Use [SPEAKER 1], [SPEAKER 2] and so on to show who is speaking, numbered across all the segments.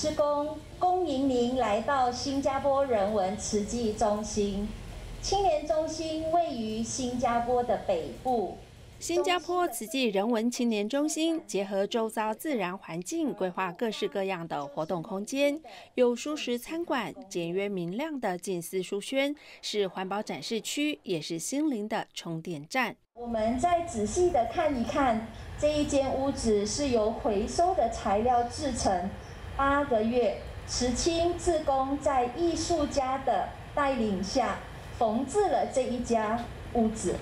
[SPEAKER 1] 施工恭迎您来到新加坡人文慈济中心。青年中心位于新加坡的北部。
[SPEAKER 2] 新加坡慈济人文青年中心结合周遭自然环境，规划各式各样的活动空间，有舒适餐馆、简约明亮的近似书轩，是环保展示区，也是心灵的充电站。
[SPEAKER 1] 我们再仔细的看一看，这一间屋子是由回收的材料制成。八个月，慈青自工在艺术家的带领下，缝制了这一家屋子。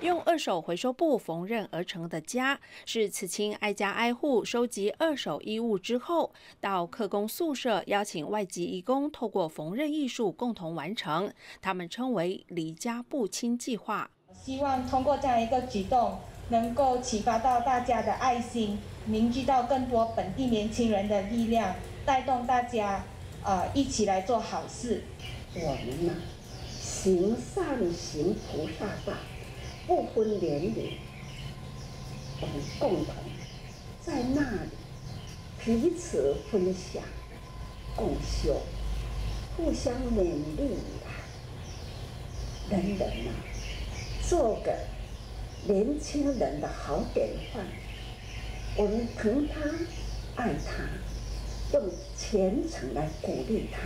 [SPEAKER 2] 用二手回收布缝纫而成的家，是慈青挨家挨户收集二手衣物之后，到客工宿舍邀请外籍义工，透过缝纫艺术共同完成。他们称为“离家不亲”计划。
[SPEAKER 1] 希望通过这样一个举动，能够启发到大家的爱心，凝聚到更多本地年轻人的力量，带动大家，呃，一起来做好事。
[SPEAKER 3] 我们呢，行善行菩萨道。不分年龄，我们共同在那里彼此分享、共修、互相勉励啊！人人啊，做个年轻人的好典范。我们疼他、爱他，用虔诚来鼓励他，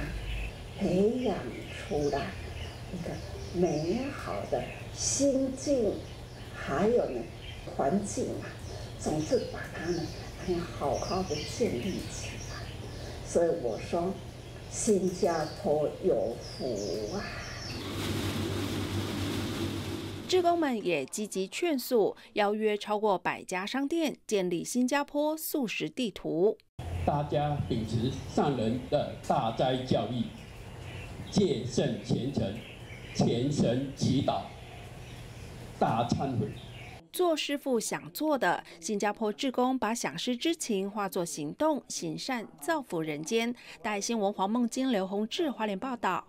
[SPEAKER 3] 培养出来一个美好的。心境，还有呢，环境啊，总是把它呢，很好好的建立起来。所以我说，新加坡有福啊！
[SPEAKER 2] 职工们也积极劝诉，邀约超过百家商店，建立新加坡素食地图。
[SPEAKER 4] 大家秉持上人的大斋教义，戒慎虔诚，虔诚祈祷。大忏悔，
[SPEAKER 2] 做师傅想做的。新加坡志工把想师之情化作行动，行善造福人间。带新闻黄梦金、刘洪志花莲报道。